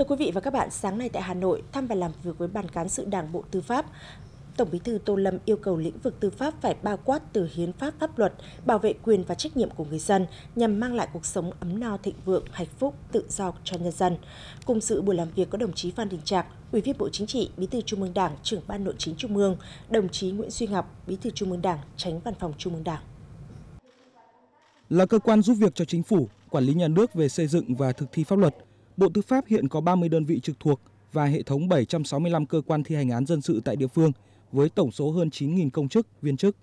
Thưa quý vị và các bạn, sáng nay tại Hà Nội, thăm và làm việc với Ban cán sự Đảng Bộ Tư pháp, Tổng Bí thư Tô Lâm yêu cầu lĩnh vực tư pháp phải bao quát từ hiến pháp pháp luật, bảo vệ quyền và trách nhiệm của người dân nhằm mang lại cuộc sống ấm no thịnh vượng, hạnh phúc, tự do cho nhân dân. Cùng sự buổi làm việc có đồng chí Phan Đình Trạc, Ủy viên Bộ Chính trị, Bí thư Trung ương Đảng, trưởng ban Nội chính Trung ương, đồng chí Nguyễn Duy Ngọc, Bí thư Trung ương Đảng, tránh Văn phòng Trung ương Đảng. Là cơ quan giúp việc cho chính phủ, quản lý nhà nước về xây dựng và thực thi pháp luật, Bộ Tư pháp hiện có 30 đơn vị trực thuộc và hệ thống 765 cơ quan thi hành án dân sự tại địa phương với tổng số hơn 9.000 công chức, viên chức.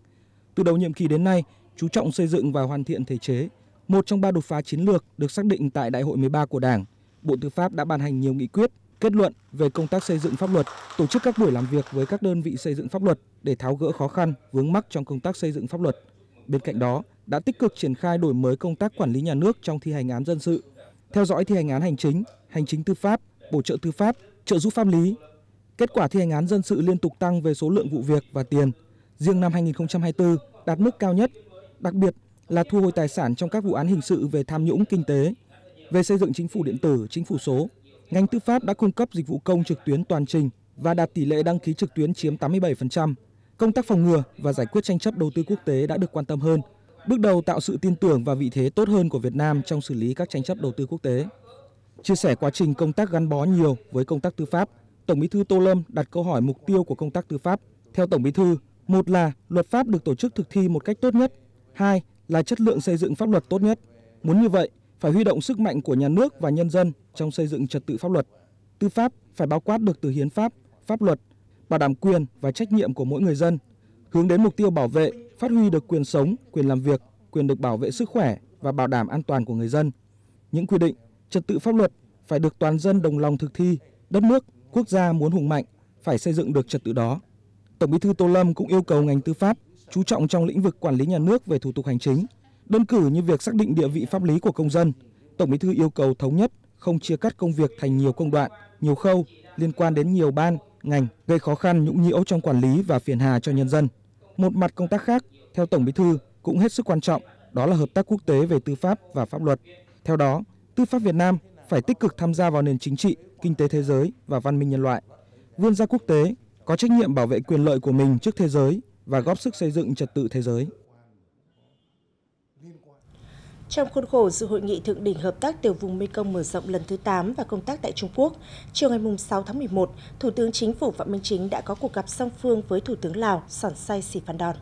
Từ đầu nhiệm kỳ đến nay, chú trọng xây dựng và hoàn thiện thể chế, một trong ba đột phá chiến lược được xác định tại Đại hội 13 của Đảng. Bộ Tư pháp đã ban hành nhiều nghị quyết, kết luận về công tác xây dựng pháp luật, tổ chức các buổi làm việc với các đơn vị xây dựng pháp luật để tháo gỡ khó khăn, vướng mắc trong công tác xây dựng pháp luật. Bên cạnh đó, đã tích cực triển khai đổi mới công tác quản lý nhà nước trong thi hành án dân sự, theo dõi thi hành án hành chính, hành chính tư pháp, bổ trợ tư pháp, trợ giúp pháp lý. Kết quả thi hành án dân sự liên tục tăng về số lượng vụ việc và tiền. Riêng năm 2024 đạt mức cao nhất, đặc biệt là thu hồi tài sản trong các vụ án hình sự về tham nhũng kinh tế. Về xây dựng chính phủ điện tử, chính phủ số, ngành tư pháp đã cung cấp dịch vụ công trực tuyến toàn trình và đạt tỷ lệ đăng ký trực tuyến chiếm 87%. Công tác phòng ngừa và giải quyết tranh chấp đầu tư quốc tế đã được quan tâm hơn, bước đầu tạo sự tin tưởng và vị thế tốt hơn của Việt Nam trong xử lý các tranh chấp đầu tư quốc tế. Chia sẻ quá trình công tác gắn bó nhiều với công tác tư pháp, Tổng Bí thư Tô Lâm đặt câu hỏi mục tiêu của công tác tư pháp. Theo Tổng Bí thư, một là luật pháp được tổ chức thực thi một cách tốt nhất, hai là chất lượng xây dựng pháp luật tốt nhất. Muốn như vậy, phải huy động sức mạnh của nhà nước và nhân dân trong xây dựng trật tự pháp luật. Tư pháp phải bao quát được từ hiến pháp, pháp luật, bảo đảm quyền và trách nhiệm của mỗi người dân, hướng đến mục tiêu bảo vệ, phát huy được quyền sống, quyền làm việc, quyền được bảo vệ sức khỏe và bảo đảm an toàn của người dân. Những quy định, trật tự pháp luật phải được toàn dân đồng lòng thực thi, đất nước, quốc gia muốn hùng mạnh phải xây dựng được trật tự đó. Tổng Bí thư Tô Lâm cũng yêu cầu ngành tư pháp chú trọng trong lĩnh vực quản lý nhà nước về thủ tục hành chính, đơn cử như việc xác định địa vị pháp lý của công dân. Tổng Bí thư yêu cầu thống nhất, không chia cắt công việc thành nhiều công đoạn, nhiều khâu liên quan đến nhiều ban, ngành, gây khó khăn nhũng nhiễu trong quản lý và phiền hà cho nhân dân. Một mặt công tác khác, theo Tổng Bí thư cũng hết sức quan trọng, đó là hợp tác quốc tế về tư pháp và pháp luật. Theo đó, tư pháp Việt Nam phải tích cực tham gia vào nền chính trị, kinh tế thế giới và văn minh nhân loại, vươn ra quốc tế, có trách nhiệm bảo vệ quyền lợi của mình trước thế giới và góp sức xây dựng trật tự thế giới. Trong khuôn khổ dự hội nghị thượng đỉnh hợp tác tiểu vùng Mekong mở rộng lần thứ 8 và công tác tại Trung Quốc, chiều ngày 6 tháng 11, Thủ tướng Chính phủ Phạm Minh Chính đã có cuộc gặp song phương với Thủ tướng Lào Sòn Say Sì Phan Đòn.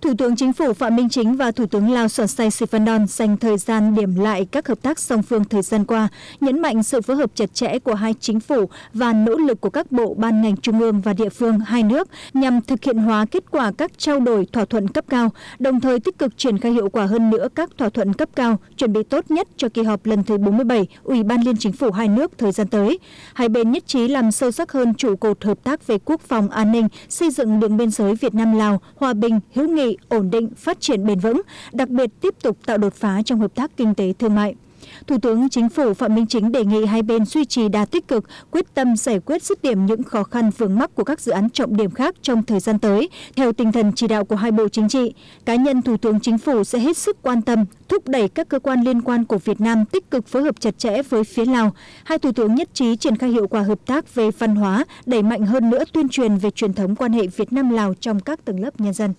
Thủ tướng Chính phủ Phạm Minh Chính và Thủ tướng Lào Sòn Say Sifandon dành thời gian điểm lại các hợp tác song phương thời gian qua, nhấn mạnh sự phối hợp chặt chẽ của hai chính phủ và nỗ lực của các bộ ban ngành trung ương và địa phương hai nước nhằm thực hiện hóa kết quả các trao đổi thỏa thuận cấp cao, đồng thời tích cực triển khai hiệu quả hơn nữa các thỏa thuận cấp cao, chuẩn bị tốt nhất cho kỳ họp lần thứ 47 Ủy ban Liên Chính phủ hai nước thời gian tới. Hai bên nhất trí làm sâu sắc hơn trụ cột hợp tác về quốc phòng an ninh, xây dựng đường biên giới Việt Nam Lào, hòa bình, hữu nghị ổn định, phát triển bền vững, đặc biệt tiếp tục tạo đột phá trong hợp tác kinh tế thương mại. Thủ tướng Chính phủ Phạm Minh Chính đề nghị hai bên duy trì đà tích cực, quyết tâm giải quyết dứt điểm những khó khăn vướng mắc của các dự án trọng điểm khác trong thời gian tới, theo tinh thần chỉ đạo của hai bộ chính trị. Cá nhân Thủ tướng Chính phủ sẽ hết sức quan tâm, thúc đẩy các cơ quan liên quan của Việt Nam tích cực phối hợp chặt chẽ với phía Lào. Hai thủ tướng nhất trí triển khai hiệu quả hợp tác về văn hóa, đẩy mạnh hơn nữa tuyên truyền về truyền thống quan hệ Việt Nam Lào trong các tầng lớp nhân dân.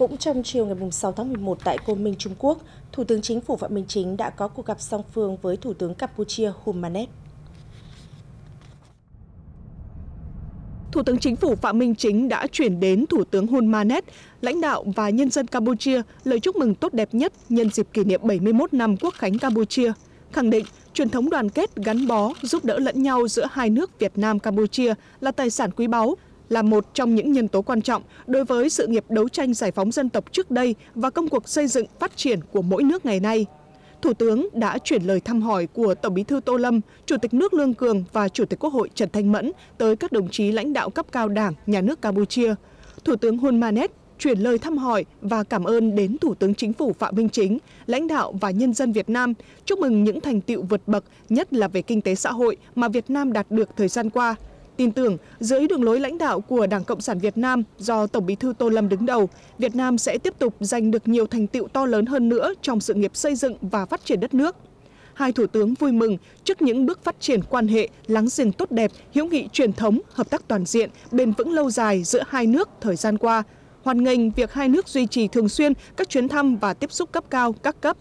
Cũng trong chiều ngày 6 tháng 11 tại Côn Minh, Trung Quốc, Thủ tướng Chính phủ Phạm Minh Chính đã có cuộc gặp song phương với Thủ tướng Campuchia Hun Manet. Thủ tướng Chính phủ Phạm Minh Chính đã chuyển đến Thủ tướng Hun Manet, lãnh đạo và nhân dân Campuchia lời chúc mừng tốt đẹp nhất nhân dịp kỷ niệm 71 năm Quốc khánh Campuchia, khẳng định truyền thống đoàn kết gắn bó, giúp đỡ lẫn nhau giữa hai nước Việt Nam Campuchia là tài sản quý báu, là một trong những nhân tố quan trọng đối với sự nghiệp đấu tranh giải phóng dân tộc trước đây và công cuộc xây dựng phát triển của mỗi nước ngày nay. Thủ tướng đã chuyển lời thăm hỏi của Tổng bí thư Tô Lâm, Chủ tịch nước Lương Cường và Chủ tịch Quốc hội Trần Thanh Mẫn tới các đồng chí lãnh đạo cấp cao Đảng, Nhà nước Campuchia. Thủ tướng Hun Manet chuyển lời thăm hỏi và cảm ơn đến Thủ tướng Chính phủ Phạm Minh Chính, lãnh đạo và nhân dân Việt Nam, chúc mừng những thành tiệu vượt bậc, nhất là về kinh tế xã hội mà Việt Nam đạt được thời gian qua – tin tưởng dưới đường lối lãnh đạo của Đảng Cộng sản Việt Nam do Tổng bí thư Tô Lâm đứng đầu, Việt Nam sẽ tiếp tục giành được nhiều thành tựu to lớn hơn nữa trong sự nghiệp xây dựng và phát triển đất nước. Hai thủ tướng vui mừng trước những bước phát triển quan hệ láng giềng tốt đẹp, hữu nghị truyền thống, hợp tác toàn diện, bền vững lâu dài giữa hai nước thời gian qua. Hoan nghênh việc hai nước duy trì thường xuyên các chuyến thăm và tiếp xúc cấp cao các cấp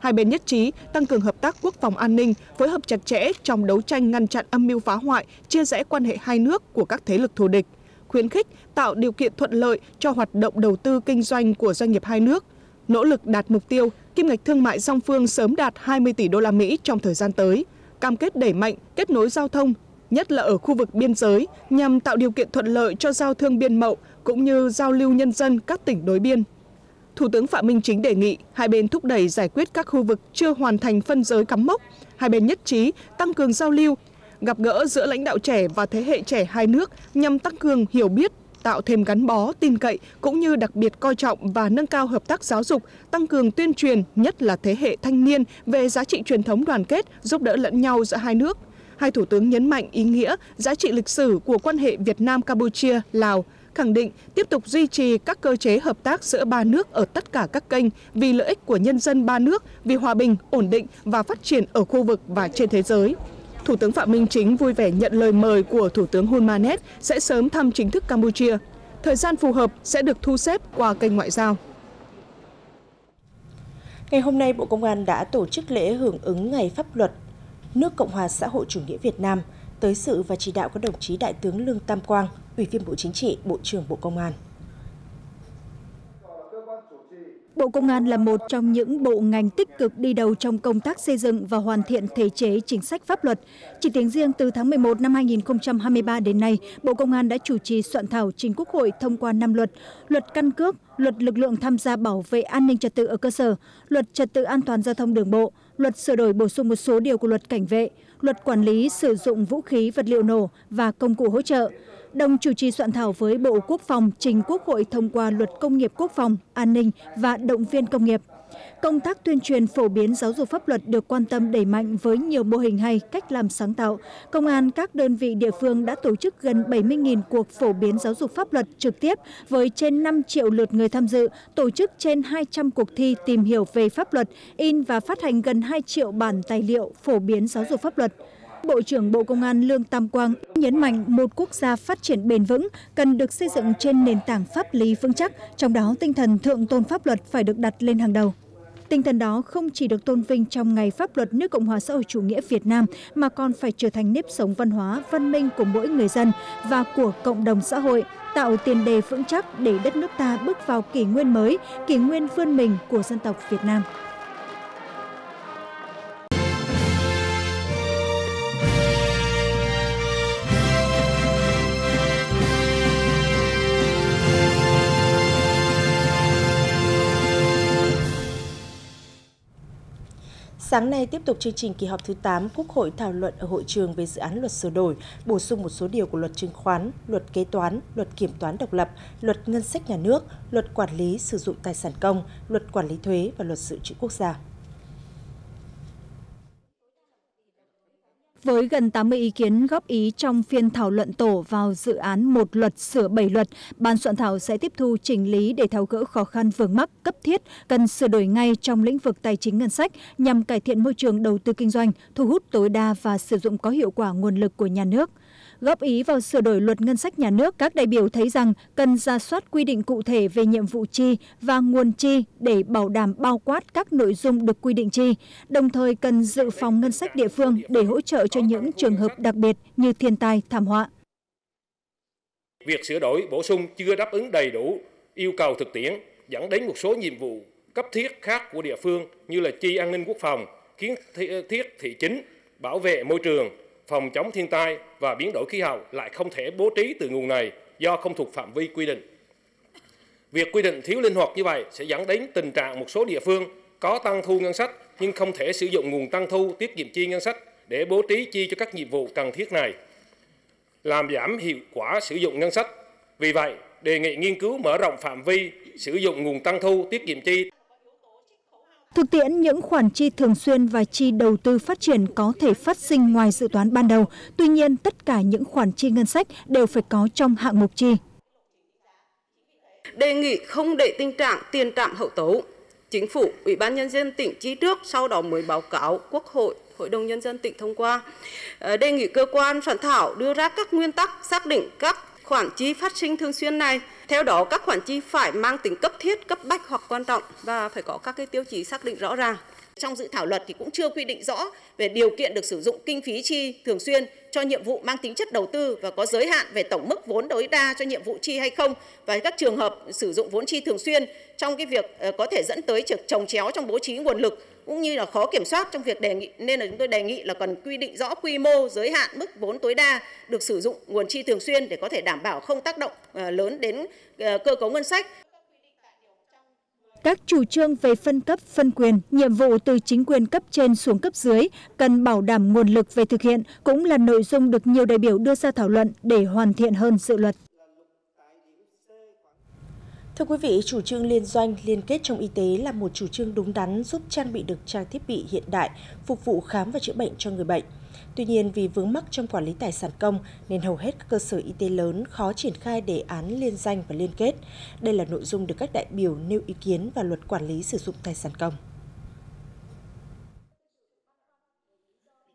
Hai bên nhất trí tăng cường hợp tác quốc phòng an ninh, phối hợp chặt chẽ trong đấu tranh ngăn chặn âm mưu phá hoại, chia rẽ quan hệ hai nước của các thế lực thù địch, khuyến khích tạo điều kiện thuận lợi cho hoạt động đầu tư kinh doanh của doanh nghiệp hai nước, nỗ lực đạt mục tiêu kim ngạch thương mại song phương sớm đạt 20 tỷ đô la Mỹ trong thời gian tới, cam kết đẩy mạnh kết nối giao thông, nhất là ở khu vực biên giới nhằm tạo điều kiện thuận lợi cho giao thương biên mậu cũng như giao lưu nhân dân các tỉnh đối biên. Thủ tướng Phạm Minh Chính đề nghị hai bên thúc đẩy giải quyết các khu vực chưa hoàn thành phân giới cắm mốc, hai bên nhất trí tăng cường giao lưu, gặp gỡ giữa lãnh đạo trẻ và thế hệ trẻ hai nước nhằm tăng cường hiểu biết, tạo thêm gắn bó, tin cậy cũng như đặc biệt coi trọng và nâng cao hợp tác giáo dục, tăng cường tuyên truyền, nhất là thế hệ thanh niên về giá trị truyền thống đoàn kết, giúp đỡ lẫn nhau giữa hai nước. Hai thủ tướng nhấn mạnh ý nghĩa, giá trị lịch sử của quan hệ Việt Nam Campuchia, Lào, khẳng định tiếp tục duy trì các cơ chế hợp tác giữa ba nước ở tất cả các kênh vì lợi ích của nhân dân ba nước, vì hòa bình, ổn định và phát triển ở khu vực và trên thế giới. Thủ tướng Phạm Minh Chính vui vẻ nhận lời mời của Thủ tướng Hun Manet sẽ sớm thăm chính thức Campuchia. Thời gian phù hợp sẽ được thu xếp qua kênh ngoại giao. Ngày hôm nay, Bộ Công an đã tổ chức lễ hưởng ứng Ngày Pháp luật nước Cộng hòa xã hội chủ nghĩa Việt Nam tới sự và chỉ đạo các đồng chí Đại tướng Lương Tam Quang, Ủy viên Bộ Chính trị, Bộ trưởng Bộ Công an. Bộ Công an là một trong những bộ ngành tích cực đi đầu trong công tác xây dựng và hoàn thiện thể chế chính sách pháp luật. Chỉ tính riêng từ tháng 11 năm 2023 đến nay, Bộ Công an đã chủ trì soạn thảo trình Quốc hội thông qua 5 luật, luật căn cước, luật lực lượng tham gia bảo vệ an ninh trật tự ở cơ sở, luật trật tự an toàn giao thông đường bộ, luật sửa đổi bổ sung một số điều của luật cảnh vệ, luật quản lý sử dụng vũ khí vật liệu nổ và công cụ hỗ trợ, đồng chủ trì soạn thảo với Bộ Quốc phòng trình Quốc hội thông qua luật công nghiệp quốc phòng, an ninh và động viên công nghiệp. Công tác tuyên truyền phổ biến giáo dục pháp luật được quan tâm đẩy mạnh với nhiều mô hình hay, cách làm sáng tạo. Công an các đơn vị địa phương đã tổ chức gần 70.000 cuộc phổ biến giáo dục pháp luật trực tiếp với trên 5 triệu lượt người tham dự, tổ chức trên 200 cuộc thi tìm hiểu về pháp luật, in và phát hành gần 2 triệu bản tài liệu phổ biến giáo dục pháp luật. Bộ trưởng Bộ Công an Lương Tam Quang nhấn mạnh một quốc gia phát triển bền vững cần được xây dựng trên nền tảng pháp lý vững chắc, trong đó tinh thần thượng tôn pháp luật phải được đặt lên hàng đầu. Tinh thần đó không chỉ được tôn vinh trong ngày pháp luật nước Cộng hòa xã hội chủ nghĩa Việt Nam mà còn phải trở thành nếp sống văn hóa, văn minh của mỗi người dân và của cộng đồng xã hội, tạo tiền đề vững chắc để đất nước ta bước vào kỷ nguyên mới, kỷ nguyên vươn mình của dân tộc Việt Nam. Sáng nay tiếp tục chương trình kỳ họp thứ 8, Quốc hội thảo luận ở hội trường về dự án luật sửa đổi, bổ sung một số điều của luật chứng khoán, luật kế toán, luật kiểm toán độc lập, luật ngân sách nhà nước, luật quản lý sử dụng tài sản công, luật quản lý thuế và luật dự trữ quốc gia. Với gần 80 ý kiến góp ý trong phiên thảo luận tổ vào dự án một luật sửa bảy luật, ban soạn thảo sẽ tiếp thu chỉnh lý để tháo gỡ khó khăn vướng mắc cấp thiết cần sửa đổi ngay trong lĩnh vực tài chính ngân sách nhằm cải thiện môi trường đầu tư kinh doanh, thu hút tối đa và sử dụng có hiệu quả nguồn lực của nhà nước góp ý vào sửa đổi luật ngân sách nhà nước, các đại biểu thấy rằng cần ra soát quy định cụ thể về nhiệm vụ chi và nguồn chi để bảo đảm bao quát các nội dung được quy định chi, đồng thời cần dự phòng ngân sách địa phương để hỗ trợ cho những trường hợp đặc biệt như thiên tai, thảm họa. Việc sửa đổi bổ sung chưa đáp ứng đầy đủ yêu cầu thực tiễn dẫn đến một số nhiệm vụ cấp thiết khác của địa phương như là chi an ninh quốc phòng, kiến thiết thị chính, bảo vệ môi trường, phòng chống thiên tai và biến đổi khí hậu lại không thể bố trí từ nguồn này do không thuộc phạm vi quy định. Việc quy định thiếu linh hoạt như vậy sẽ dẫn đến tình trạng một số địa phương có tăng thu ngân sách nhưng không thể sử dụng nguồn tăng thu tiết kiệm chi ngân sách để bố trí chi cho các nhiệm vụ cần thiết này, làm giảm hiệu quả sử dụng ngân sách. Vì vậy, đề nghị nghiên cứu mở rộng phạm vi sử dụng nguồn tăng thu tiết kiệm chi Thực tiễn những khoản chi thường xuyên và chi đầu tư phát triển có thể phát sinh ngoài dự toán ban đầu, tuy nhiên tất cả những khoản chi ngân sách đều phải có trong hạng mục chi. Đề nghị không để tình trạng tiền trạm hậu tấu. Chính phủ, Ủy ban Nhân dân tỉnh chi trước, sau đó mới báo cáo Quốc hội, Hội đồng Nhân dân tỉnh thông qua. Ờ, đề nghị cơ quan soạn thảo đưa ra các nguyên tắc xác định các khoản chi phát sinh thường xuyên này. Theo đó, các khoản chi phải mang tính cấp thiết, cấp bách hoặc quan trọng và phải có các cái tiêu chí xác định rõ ràng. Trong dự thảo luật thì cũng chưa quy định rõ về điều kiện được sử dụng kinh phí chi thường xuyên cho nhiệm vụ mang tính chất đầu tư và có giới hạn về tổng mức vốn tối đa cho nhiệm vụ chi hay không và các trường hợp sử dụng vốn chi thường xuyên trong cái việc ờ, có thể dẫn tới trồng chéo trong bố trí nguồn lực cũng như là khó kiểm soát trong việc đề nghị, nên là chúng tôi đề nghị là cần quy định rõ quy mô, giới hạn mức vốn tối đa được sử dụng nguồn chi thường xuyên để có thể đảm bảo không tác động ờ, lớn đến ờ, cơ cấu ngân sách. Các chủ trương về phân cấp, phân quyền, nhiệm vụ từ chính quyền cấp trên xuống cấp dưới cần bảo đảm nguồn lực về thực hiện cũng là nội dung được nhiều đại biểu đưa ra thảo luận để hoàn thiện hơn dự luật. Thưa quý vị, chủ trương liên doanh, liên kết trong y tế là một chủ trương đúng đắn giúp trang bị được trang thiết bị hiện đại, phục vụ khám và chữa bệnh cho người bệnh. Tuy nhiên, vì vướng mắc trong quản lý tài sản công nên hầu hết các cơ sở y tế lớn khó triển khai đề án liên danh và liên kết. Đây là nội dung được các đại biểu nêu ý kiến vào luật quản lý sử dụng tài sản công.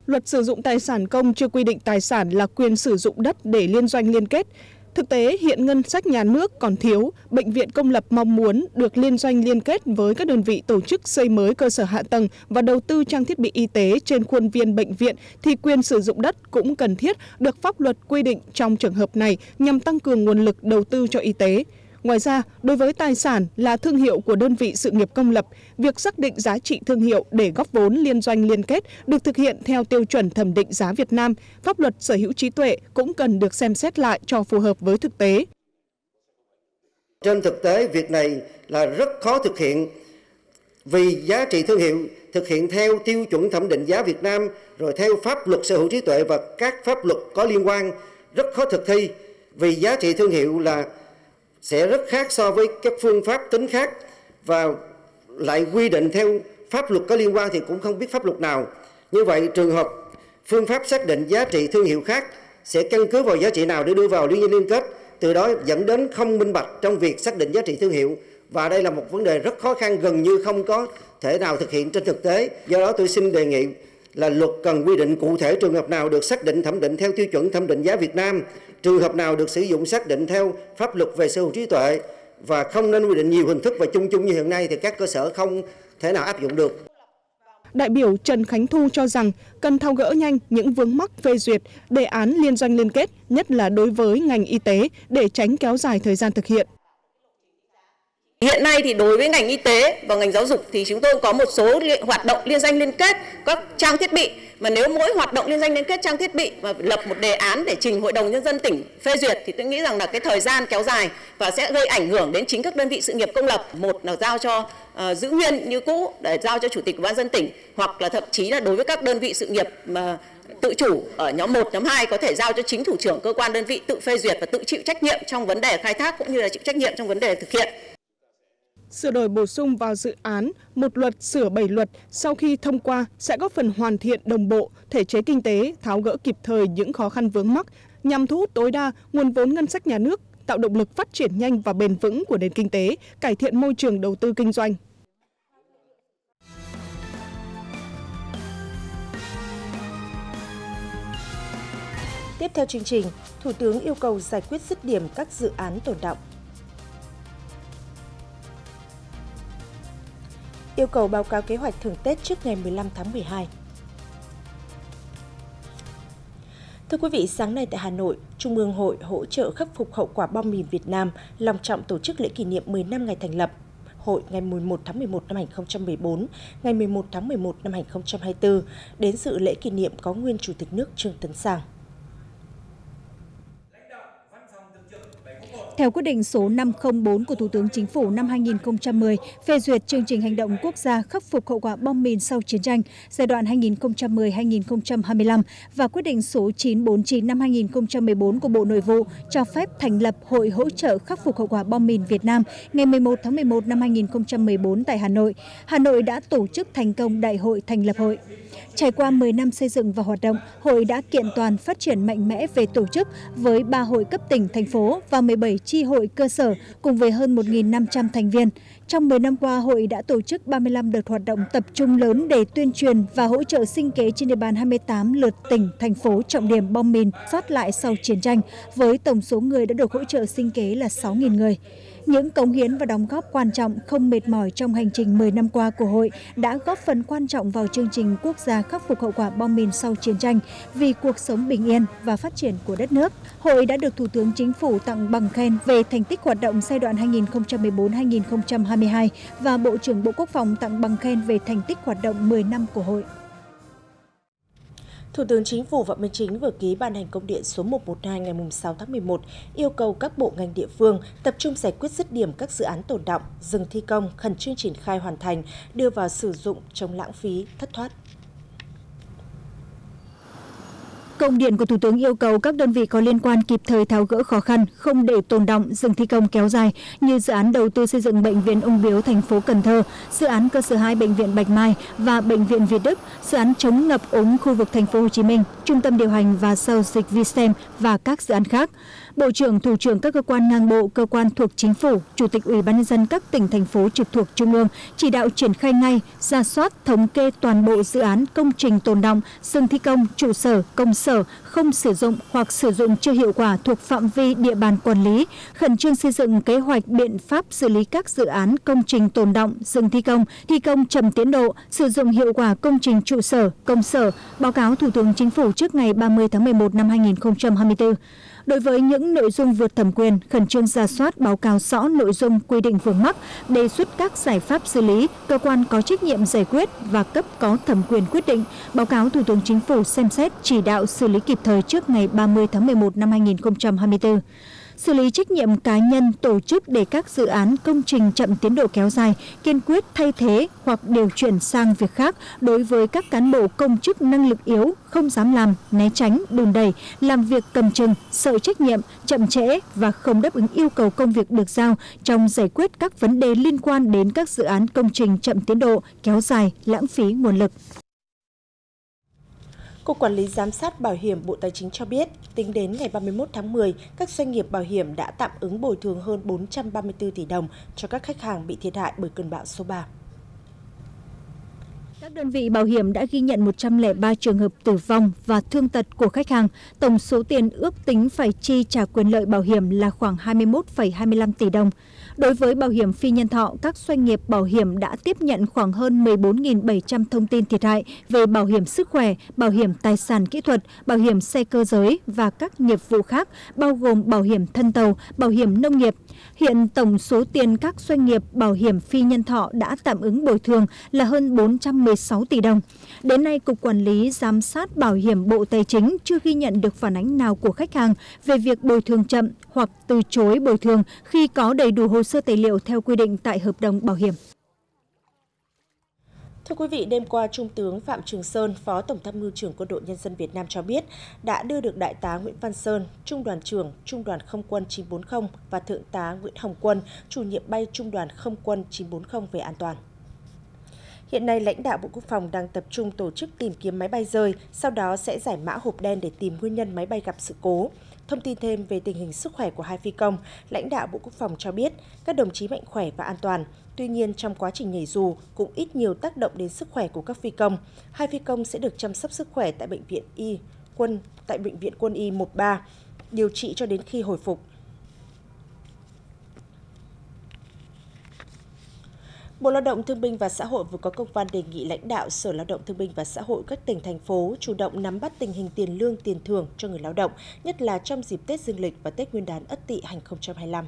Luật sử dụng tài sản công chưa quy định tài sản là quyền sử dụng đất để liên doanh liên kết. Thực tế, hiện ngân sách nhà nước còn thiếu, bệnh viện công lập mong muốn được liên doanh liên kết với các đơn vị tổ chức xây mới cơ sở hạ tầng và đầu tư trang thiết bị y tế trên khuôn viên bệnh viện thì quyền sử dụng đất cũng cần thiết được pháp luật quy định trong trường hợp này nhằm tăng cường nguồn lực đầu tư cho y tế. Ngoài ra, đối với tài sản là thương hiệu của đơn vị sự nghiệp công lập, việc xác định giá trị thương hiệu để góp vốn liên doanh liên kết được thực hiện theo tiêu chuẩn thẩm định giá Việt Nam, pháp luật sở hữu trí tuệ cũng cần được xem xét lại cho phù hợp với thực tế. Trên thực tế, việc này là rất khó thực hiện vì giá trị thương hiệu thực hiện theo tiêu chuẩn thẩm định giá Việt Nam rồi theo pháp luật sở hữu trí tuệ và các pháp luật có liên quan rất khó thực thi vì giá trị thương hiệu là sẽ rất khác so với các phương pháp tính khác và lại quy định theo pháp luật có liên quan thì cũng không biết pháp luật nào. Như vậy trường hợp phương pháp xác định giá trị thương hiệu khác sẽ căn cứ vào giá trị nào để đưa vào liên doanh liên kết, từ đó dẫn đến không minh bạch trong việc xác định giá trị thương hiệu và đây là một vấn đề rất khó khăn gần như không có thể nào thực hiện trên thực tế. Do đó tôi xin đề nghị là luật cần quy định cụ thể trường hợp nào được xác định thẩm định theo tiêu chuẩn thẩm định giá Việt Nam, trường hợp nào được sử dụng xác định theo pháp luật về sở hữu trí tuệ và không nên quy định nhiều hình thức và chung chung như hiện nay thì các cơ sở không thể nào áp dụng được. Đại biểu Trần Khánh Thu cho rằng cần thao gỡ nhanh những vướng mắc phê duyệt đề án liên doanh liên kết, nhất là đối với ngành y tế để tránh kéo dài thời gian thực hiện. Hiện nay thì đối với ngành y tế và ngành giáo dục thì chúng tôi có một số hoạt động liên danh liên kết các trang thiết bị. Mà nếu mỗi hoạt động liên danh liên kết trang thiết bị và lập một đề án để trình hội đồng nhân dân tỉnh phê duyệt thì tôi nghĩ rằng là cái thời gian kéo dài và sẽ gây ảnh hưởng đến chính các đơn vị sự nghiệp công lập. Một là giao cho uh, giữ nguyên như cũ để giao cho chủ tịch ban dân tỉnh hoặc là thậm chí là đối với các đơn vị sự nghiệp mà tự chủ ở nhóm 1, nhóm 2 có thể giao cho chính thủ trưởng cơ quan đơn vị tự phê duyệt và tự chịu trách nhiệm trong vấn đề khai thác cũng như là chịu trách nhiệm trong vấn đề thực hiện sửa đổi bổ sung vào dự án một luật sửa bảy luật sau khi thông qua sẽ góp phần hoàn thiện đồng bộ thể chế kinh tế tháo gỡ kịp thời những khó khăn vướng mắc nhằm thu hút tối đa nguồn vốn ngân sách nhà nước tạo động lực phát triển nhanh và bền vững của nền kinh tế cải thiện môi trường đầu tư kinh doanh Tiếp theo chương trình, Thủ tướng yêu cầu giải quyết dứt điểm các dự án tồn động. Yêu cầu báo cáo kế hoạch thưởng Tết trước ngày 15 tháng 12. Thưa quý vị, sáng nay tại Hà Nội, Trung ương Hội hỗ trợ khắc phục hậu quả bom mìn Việt Nam lòng trọng tổ chức lễ kỷ niệm 10 năm ngày thành lập. Hội ngày 11 tháng 11 năm 2014, ngày 11 tháng 11 năm 2024, đến sự lễ kỷ niệm có nguyên Chủ tịch nước Trương Tấn Sang. Theo quyết định số 504 của Thủ tướng Chính phủ năm 2010 phê duyệt chương trình hành động quốc gia khắc phục hậu quả bom mìn sau chiến tranh giai đoạn 2010-2025 và quyết định số 949 năm 2014 của Bộ Nội vụ cho phép thành lập Hội hỗ trợ khắc phục hậu quả bom mìn Việt Nam ngày 11 tháng 11 năm 2014 tại Hà Nội. Hà Nội đã tổ chức thành công đại hội thành lập hội. Trải qua 10 năm xây dựng và hoạt động, hội đã kiện toàn phát triển mạnh mẽ về tổ chức với 3 hội cấp tỉnh, thành phố và 17 tri hội cơ sở cùng với hơn 1.500 thành viên. Trong 10 năm qua, hội đã tổ chức 35 đợt hoạt động tập trung lớn để tuyên truyền và hỗ trợ sinh kế trên địa bàn 28 lượt tỉnh, thành phố trọng điểm bom mìn sót lại sau chiến tranh, với tổng số người đã được hỗ trợ sinh kế là 6.000 người. Những cống hiến và đóng góp quan trọng không mệt mỏi trong hành trình 10 năm qua của hội đã góp phần quan trọng vào chương trình quốc gia khắc phục hậu quả bom mìn sau chiến tranh vì cuộc sống bình yên và phát triển của đất nước. Hội đã được Thủ tướng Chính phủ tặng bằng khen về thành tích hoạt động giai đoạn 2014-2022 và Bộ trưởng Bộ Quốc phòng tặng bằng khen về thành tích hoạt động 10 năm của hội. Thủ tướng Chính phủ Phạm Minh Chính vừa ký ban hành công điện số 112 ngày 6 tháng 11 yêu cầu các bộ ngành địa phương tập trung giải quyết dứt điểm các dự án tồn động, dừng thi công, khẩn trương triển khai hoàn thành, đưa vào sử dụng chống lãng phí, thất thoát. Công điện của Thủ tướng yêu cầu các đơn vị có liên quan kịp thời tháo gỡ khó khăn, không để tồn động, dừng thi công kéo dài như dự án đầu tư xây dựng bệnh viện ung biếu thành phố Cần Thơ, dự án cơ sở 2 bệnh viện Bạch Mai và bệnh viện Việt Đức, dự án chống ngập úng khu vực thành phố Hồ Chí Minh, trung tâm điều hành và sau dịch Vistem và các dự án khác. Bộ trưởng, thủ trưởng các cơ quan ngang bộ, cơ quan thuộc chính phủ, chủ tịch ủy ban nhân dân các tỉnh thành phố trực thuộc trung ương chỉ đạo triển khai ngay, ra soát, thống kê toàn bộ dự án công trình tồn động, dừng thi công, trụ sở, công sở không sử dụng hoặc sử dụng chưa hiệu quả thuộc phạm vi địa bàn quản lý, khẩn trương xây dựng kế hoạch biện pháp xử lý các dự án công trình tồn động, dừng thi công, thi công chậm tiến độ, sử dụng hiệu quả công trình trụ sở, công sở, báo cáo Thủ tướng Chính phủ trước ngày 30 tháng 11 năm 2024. Đối với những nội dung vượt thẩm quyền, khẩn trương ra soát báo cáo rõ nội dung quy định vướng mắc, đề xuất các giải pháp xử lý, cơ quan có trách nhiệm giải quyết và cấp có thẩm quyền quyết định, báo cáo Thủ tướng Chính phủ xem xét chỉ đạo xử lý kịp thời trước ngày 30 tháng 11 năm 2024 xử lý trách nhiệm cá nhân, tổ chức để các dự án công trình chậm tiến độ kéo dài, kiên quyết thay thế hoặc điều chuyển sang việc khác đối với các cán bộ công chức năng lực yếu, không dám làm, né tránh, đùn đẩy, làm việc cầm chừng, sợ trách nhiệm, chậm trễ và không đáp ứng yêu cầu công việc được giao trong giải quyết các vấn đề liên quan đến các dự án công trình chậm tiến độ, kéo dài, lãng phí nguồn lực. Cục Quản lý Giám sát Bảo hiểm Bộ Tài chính cho biết, tính đến ngày 31 tháng 10, các doanh nghiệp bảo hiểm đã tạm ứng bồi thường hơn 434 tỷ đồng cho các khách hàng bị thiệt hại bởi cơn bão số 3. Các đơn vị bảo hiểm đã ghi nhận 103 trường hợp tử vong và thương tật của khách hàng. Tổng số tiền ước tính phải chi trả quyền lợi bảo hiểm là khoảng 21,25 tỷ đồng. Đối với bảo hiểm phi nhân thọ, các doanh nghiệp bảo hiểm đã tiếp nhận khoảng hơn 14.700 thông tin thiệt hại về bảo hiểm sức khỏe, bảo hiểm tài sản kỹ thuật, bảo hiểm xe cơ giới và các nghiệp vụ khác, bao gồm bảo hiểm thân tàu, bảo hiểm nông nghiệp. Hiện tổng số tiền các doanh nghiệp bảo hiểm phi nhân thọ đã tạm ứng bồi thường là hơn 416 tỷ đồng. Đến nay, Cục Quản lý Giám sát Bảo hiểm Bộ Tài chính chưa ghi nhận được phản ánh nào của khách hàng về việc bồi thường chậm hoặc từ chối bồi thường khi có đầy đủ hồ sơ tài liệu theo quy định tại hợp đồng bảo hiểm. Thưa quý vị, đêm qua Trung tướng Phạm Trường Sơn, Phó Tổng tham mưu trưởng Quân đội Nhân dân Việt Nam cho biết đã đưa được Đại tá Nguyễn Văn Sơn, Trung đoàn trưởng Trung đoàn Không quân 940 và Thượng tá Nguyễn Hồng Quân, chủ nhiệm bay Trung đoàn Không quân 940 về an toàn. Hiện nay, lãnh đạo Bộ Quốc phòng đang tập trung tổ chức tìm kiếm máy bay rơi, sau đó sẽ giải mã hộp đen để tìm nguyên nhân máy bay gặp sự cố. Thông tin thêm về tình hình sức khỏe của hai phi công, lãnh đạo Bộ Quốc phòng cho biết các đồng chí mạnh khỏe và an toàn. Tuy nhiên, trong quá trình nhảy dù cũng ít nhiều tác động đến sức khỏe của các phi công. Hai phi công sẽ được chăm sóc sức khỏe tại bệnh viện Y quân tại bệnh viện Quân y 13 điều trị cho đến khi hồi phục. Bộ Lao động Thương binh và Xã hội vừa có công văn đề nghị lãnh đạo Sở Lao động Thương binh và Xã hội các tỉnh thành phố chủ động nắm bắt tình hình tiền lương tiền thưởng cho người lao động, nhất là trong dịp Tết Dương lịch và Tết Nguyên đán Ất Tỵ 2025.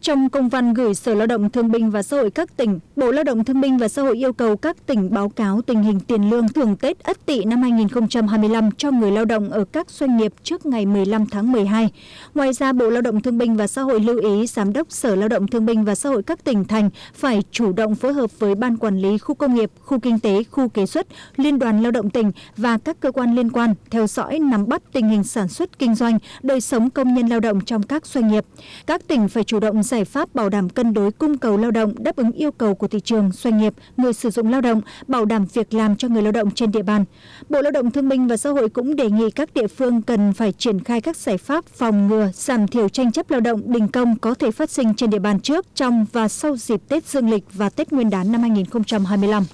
Trong công văn gửi Sở Lao động Thương binh và Xã hội các tỉnh, Bộ Lao động Thương binh và Xã hội yêu cầu các tỉnh báo cáo tình hình tiền lương thưởng Tết Ất Tỵ năm 2025 cho người lao động ở các doanh nghiệp trước ngày 15 tháng 12. Ngoài ra, Bộ Lao động Thương binh và Xã hội lưu ý Giám đốc Sở Lao động Thương binh và Xã hội các tỉnh thành phải chủ động phối hợp với Ban Quản lý Khu công nghiệp, Khu kinh tế, Khu kế xuất, Liên đoàn Lao động tỉnh và các cơ quan liên quan theo dõi nắm bắt tình hình sản xuất kinh doanh, đời sống công nhân lao động trong các doanh nghiệp. Các tỉnh phải chủ động giải pháp bảo đảm cân đối cung cầu lao động đáp ứng yêu cầu của thị trường, doanh nghiệp, người sử dụng lao động, bảo đảm việc làm cho người lao động trên địa bàn. Bộ Lao động Thương binh và Xã hội cũng đề nghị các địa phương cần phải triển khai các giải pháp phòng ngừa, giảm thiểu tranh chấp lao động đình công có thể phát sinh trên địa bàn trước, trong và sau dịp Tết Dương lịch và Tết Nguyên đán năm 2025.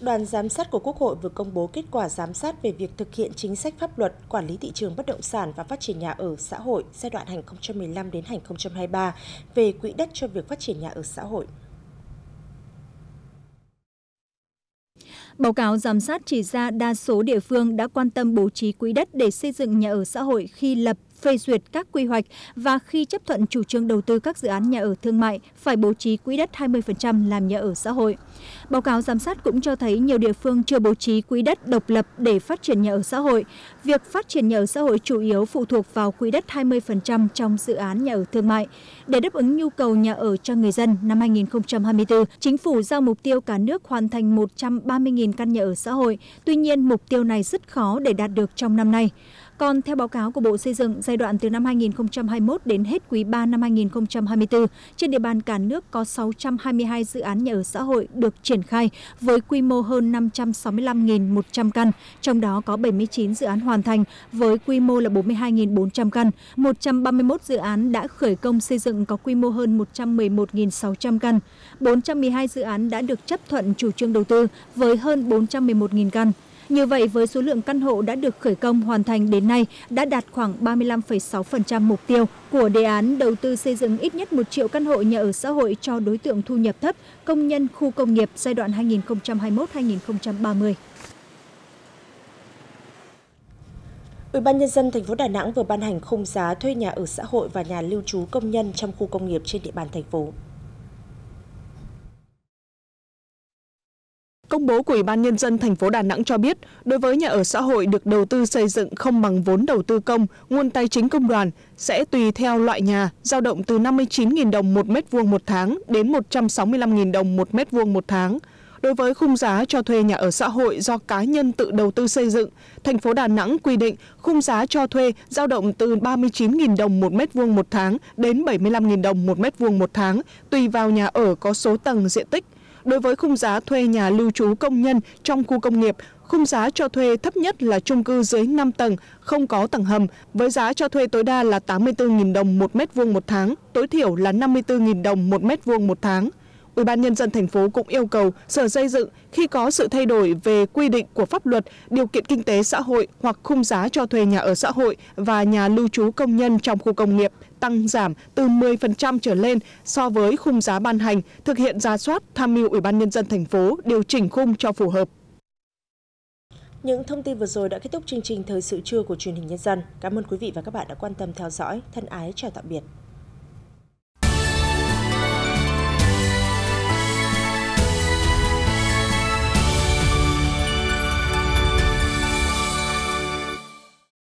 Đoàn giám sát của Quốc hội vừa công bố kết quả giám sát về việc thực hiện chính sách pháp luật, quản lý thị trường bất động sản và phát triển nhà ở xã hội giai đoạn 2015 đến 2023 về quỹ đất cho việc phát triển nhà ở xã hội. Báo cáo giám sát chỉ ra đa số địa phương đã quan tâm bố trí quỹ đất để xây dựng nhà ở xã hội khi lập phê duyệt các quy hoạch và khi chấp thuận chủ trương đầu tư các dự án nhà ở thương mại phải bố trí quỹ đất 20% làm nhà ở xã hội. Báo cáo giám sát cũng cho thấy nhiều địa phương chưa bố trí quỹ đất độc lập để phát triển nhà ở xã hội. Việc phát triển nhà ở xã hội chủ yếu phụ thuộc vào quỹ đất 20% trong dự án nhà ở thương mại. Để đáp ứng nhu cầu nhà ở cho người dân năm 2024, chính phủ giao mục tiêu cả nước hoàn thành 130.000 căn nhà ở xã hội. Tuy nhiên, mục tiêu này rất khó để đạt được trong năm nay. Còn theo báo cáo của Bộ Xây dựng, giai đoạn từ năm 2021 đến hết quý 3 năm 2024, trên địa bàn cả nước có 622 dự án nhà ở xã hội được triển khai với quy mô hơn 565.100 căn, trong đó có 79 dự án hoàn thành với quy mô là 42.400 căn, 131 dự án đã khởi công xây dựng có quy mô hơn 111.600 căn, 412 dự án đã được chấp thuận chủ trương đầu tư với hơn 411.000 căn. Như vậy, với số lượng căn hộ đã được khởi công hoàn thành đến nay đã đạt khoảng 35,6% mục tiêu của đề án đầu tư xây dựng ít nhất 1 triệu căn hộ nhà ở xã hội cho đối tượng thu nhập thấp, công nhân khu công nghiệp giai đoạn 2021-2030. Ủy ban nhân dân thành phố Đà Nẵng vừa ban hành khung giá thuê nhà ở xã hội và nhà lưu trú công nhân trong khu công nghiệp trên địa bàn thành phố. Công bố của Ủy ban Nhân dân thành phố Đà Nẵng cho biết, đối với nhà ở xã hội được đầu tư xây dựng không bằng vốn đầu tư công, nguồn tài chính công đoàn sẽ tùy theo loại nhà, giao động từ 59.000 đồng một mét vuông một tháng đến 165.000 đồng một mét vuông một tháng. Đối với khung giá cho thuê nhà ở xã hội do cá nhân tự đầu tư xây dựng, thành phố Đà Nẵng quy định khung giá cho thuê giao động từ 39.000 đồng một mét vuông một tháng đến 75.000 đồng một mét vuông một tháng, tùy vào nhà ở có số tầng diện tích Đối với khung giá thuê nhà lưu trú công nhân trong khu công nghiệp, khung giá cho thuê thấp nhất là chung cư dưới 5 tầng, không có tầng hầm, với giá cho thuê tối đa là 84.000 đồng một mét vuông một tháng, tối thiểu là 54.000 đồng một mét vuông một tháng. Ủy ban nhân dân thành phố cũng yêu cầu Sở Xây dựng khi có sự thay đổi về quy định của pháp luật, điều kiện kinh tế xã hội hoặc khung giá cho thuê nhà ở xã hội và nhà lưu trú công nhân trong khu công nghiệp tăng giảm từ 10% trở lên so với khung giá ban hành, thực hiện ra soát tham mưu Ủy ban nhân dân thành phố điều chỉnh khung cho phù hợp. Những thông tin vừa rồi đã kết thúc chương trình thời sự trưa của truyền hình nhân dân. Cảm ơn quý vị và các bạn đã quan tâm theo dõi. Thân ái chào tạm biệt.